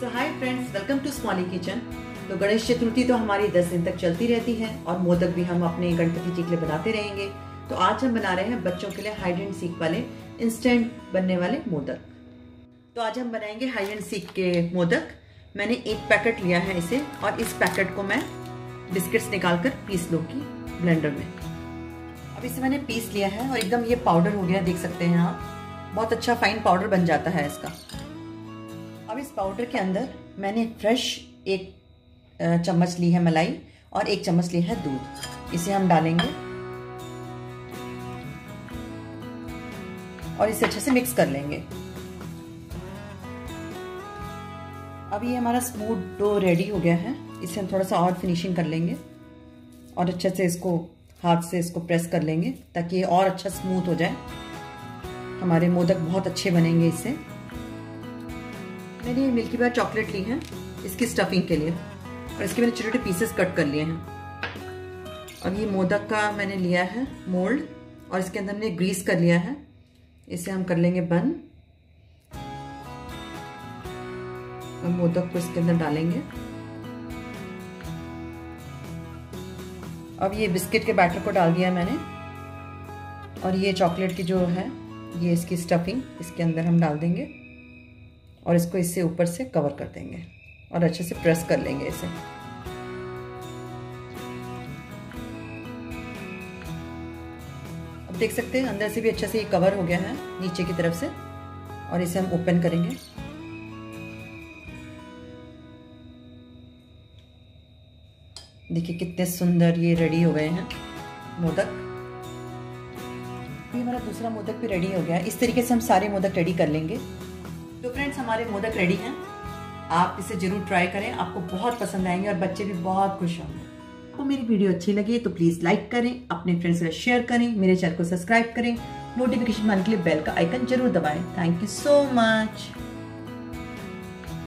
So hi friends welcome to Smally kitchen तो गणेश चतुर्थी तो हमारी 10 दिन तक चलती रहती है और मोदक भी हम अपने गणपति जी के लिए बनाते रहेंगे। तो आज हम बना रहे हैं बच्चों के लिए हाइड एंड सीख वाले इंस्टेंट बनने वाले मोदक। तो आज हम बनाएँगे हाइड एंड सीख के मोदक। मैंने एक पैकेट लिया है इसे और इस पैकेट को मैं बिस्किट्स निकाल कर पीस लूँगी ब्लेंडर में। अब इसे मैंने पीस लिया है और एकदम ये पाउडर हो गया, देख सकते हैं आप। बहुत अच्छा फाइन पाउडर बन जाता है इसका। अब इस पाउडर के अंदर मैंने फ्रेश एक चम्मच ली है मलाई और एक चम्मच ली है दूध। इसे हम डालेंगे। और इसे अच्छे से मिक्स कर लेंगे। अब ये हमारा स्मूथ डो रेडी हो गया है। इसे हम थोड़ा सा और फिनिशिंग कर लेंगे और अच्छे से इसको, हाथ से इसको प्रेस कर लेंगे ताकि ये और अच्छा स्मूथ हो जाए। हमारे मोदक बहुत अच्छे बनेंगे इससे मैंने ये मिल्की बार चॉकलेट ली है इसकी स्टफिंग के लिए और इसके मैंने छोटे छोटे पीसेस कट कर लिए हैं। और ये मोदक का मैंने लिया है मोल्ड और इसके अंदर हमने ग्रीस कर लिया है। इसे हम कर लेंगे बंद और मोदक को इसके अंदर डालेंगे। अब ये बिस्किट के बैटर को डाल दिया मैंने। और ये चॉकलेट की जो है, ये इसकी स्टफिंग इसके अंदर हम डाल देंगे। और इसको इससे ऊपर से कवर कर देंगे और अच्छे से प्रेस कर लेंगे इसे। अब देख सकते हैं, अंदर से भी अच्छे से ये कवर हो गया है, नीचे की तरफ़ से। और इसे हम ओपन करेंगे। देखिए कितने सुंदर ये रेडी हो गए हैं, मोदक। ये हमारा दूसरा मोदक भी रेडी हो गया है। इस तरीके से हम सारे मोदक रेडी कर लेंगे। तो फ्रेंड्स हमारे मोदक रेडी हैं। आप इसे ज़रूर ट्राई करें। आपको बहुत पसंद आएँगे और बच्चे भी बहुत खुश होंगे। आपको मेरी वीडियो अच्छी लगी तो प्लीज़ लाइक करें, अपने फ्रेंड्स के शेयर करें, मेरे चैनल को सब्सक्राइब करें। नोटिफिकेशन पाने के लिए बेल का आइकन ज़रूर दबाएँ। Thank you so much